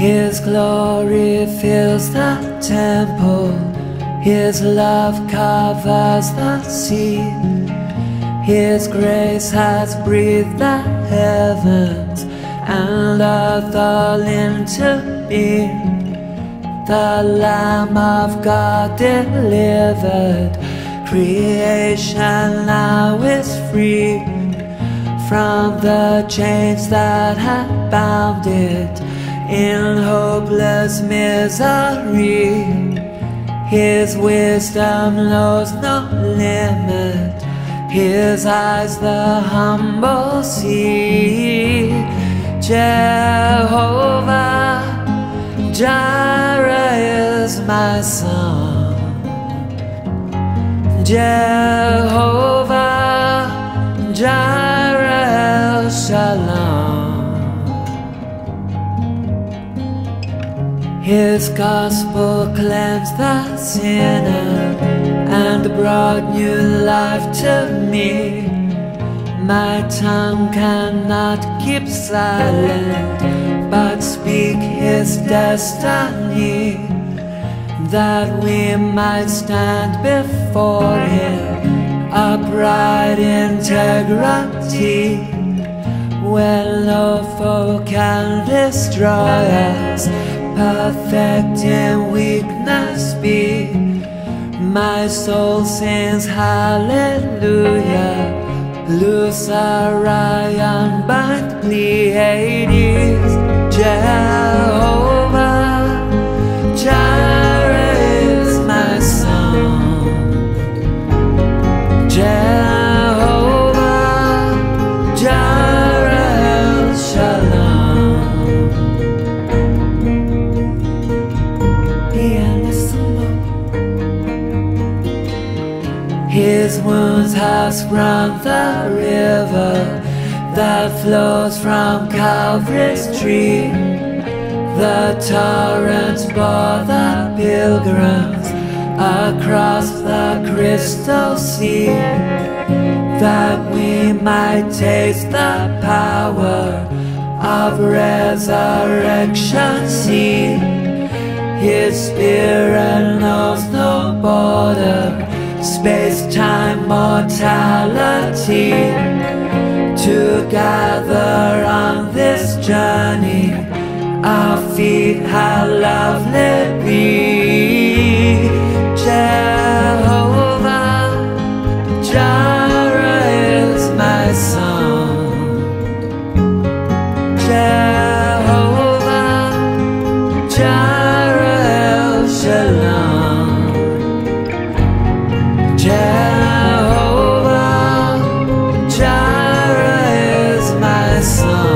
His glory fills the temple, His love covers the sea. His grace has breathed the heavens and earth all into being. The Lamb of God delivered, creation now is free from the chains that had bound it in hopeless misery. His wisdom knows no limit, His eyes the humble see. Jehovah Jireh is my song. Jehovah His gospel cleansed the sinner and brought new life to me. My tongue cannot keep silent, but speak his destiny, that we might stand before him, upright integrity, when no foe can destroy us, perfect in weakness be. My soul sings hallelujah. Loose Orion, bind Pleiades, Wounds have sprung the river that flows from Calvary's tree. The torrents bore the pilgrims across the crystal sea, that we might taste the power of resurrection. See, His spirit knows no border space, time, mortality Together on this journey. Our feet, how lovely be Jehovah Jireh is my song. Jehovah Jireh Shalom my.